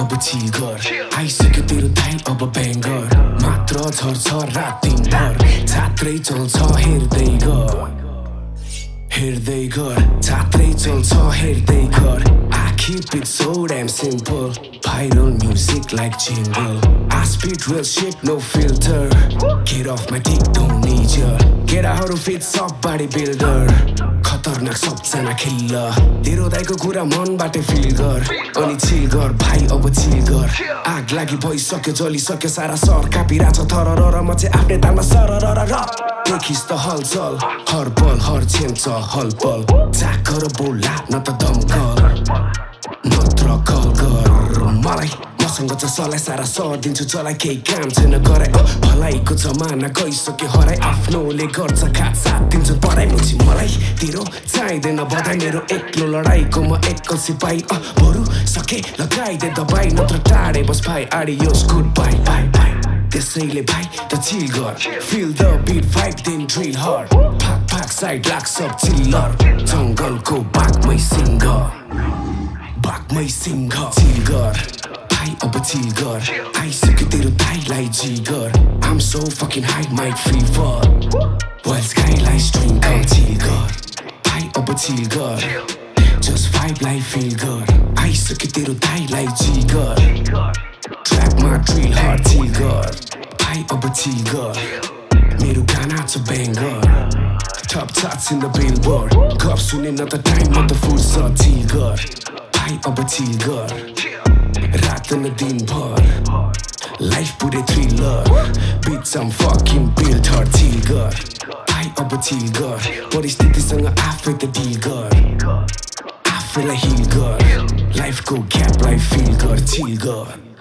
अब चिल गर आइसक्यो तेरो दाइ अब ब्याङ्गर मात्र झर्छ रात दिनभर छात्रै चल्छ हेर्दै गर हेर्दै गर छात्रै चल्छ हेर्दै गर I keep it so damn simple Viral music like jingle I spit real shit, no filter Get off my dick, don't need ya केटाहरू फिट सब bodybuilder खतरनाक सबजना खेल्ल तेरो दाइको कुरा मनबाट फिल गर अनि चिल गर भाइ अब चिल गर आग लागि भइसक्यो जलिसक्यो सारा सर कापिरहेछ थर र म चाहिँ आफ्नै तालमा सर र देखिस् त हलचल हर पल हर छेन्छ हलपल चाकर बोला न त दमकल नत्र कल गर मलाई मसँग छ सलाई सारा सर दिन्छु जसलाई केही काम छैन गराइ भलाइको जमाना गइसक्यो हराइ आफ्नोले गर्छ खात साथ दिन्छ तेरो चाहिँदैन बधाई मेरो एक्लो लडाइँको म एक्कल सिपाही बरु सके लगाइदे दबाई नत्र टाढे बस भाइ adios good bye bye bye त्यसैले भाइ त चिल गर feel the beat vibe then drill हर फाक फाक साइड लाग्छ चिल्लर जङ्गलको बाघमै सिङ्ग बाघमै सिंह चिल गर अब चिल गर आइसक्यो तेरो दाइलाई जी गर I'm so fucking high mate fever wild स्काईलाई chill गर जस्ट भाइबलाई फिल गर आइसक्यो तेरो दाइलाई जी गर ट्र्याकमा ड्रिल हर चिल गर भाइ अब चिल गर मेरो गाना छ banger Top tots in the billboard. गफ सुने न त टाइम न त फुर्सद चिल गर भाइ अब चिल गर रात न दिनभर लाइफ पुरै thriller beach I'm fucking build her chill गर Abu Tigger. Body state is on a Africa the Tigger. I feel like he got life go cap, life feel good, Tigger.